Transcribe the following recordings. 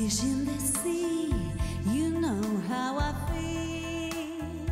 Fish in the sea, you know how I feel.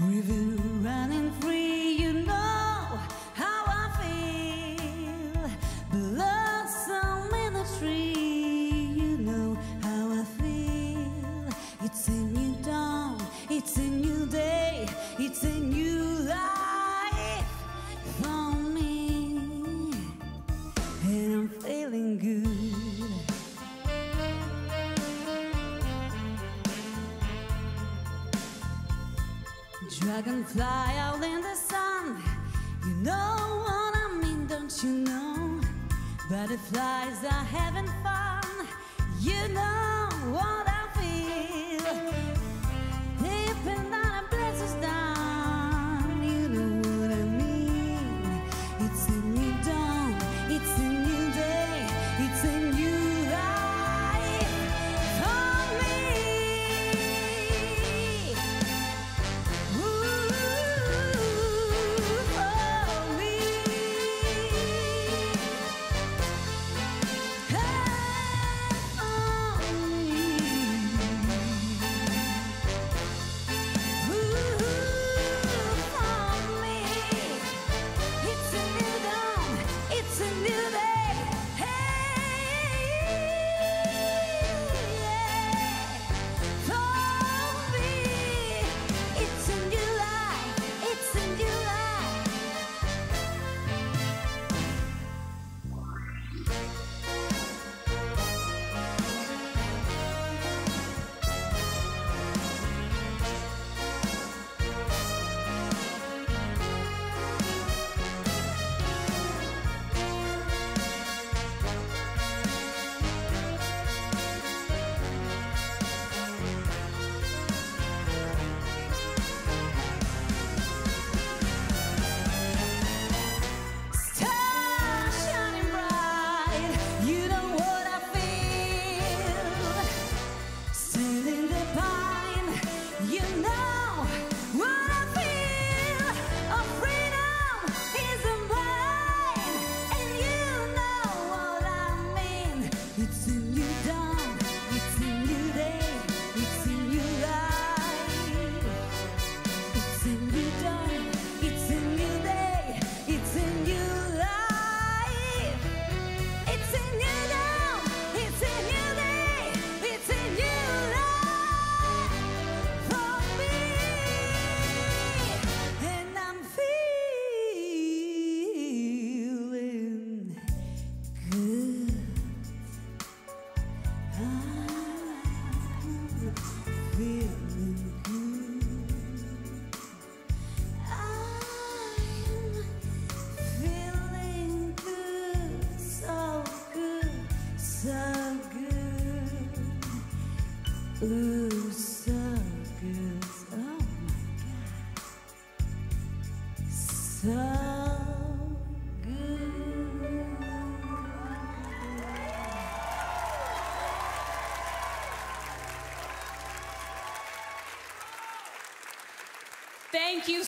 River running free, you know how I feel. Blossom in the tree, you know how I feel. It's a new dawn, it's a new day, it's a new life Dragonfly out in the sun. You know what I mean, don't you know? Butterflies are having fun. You know what I feel. Deep in that blazes down. You know what I mean. It's a new dawn. It's a new day. It's a you Ooh, so good. Oh my God. So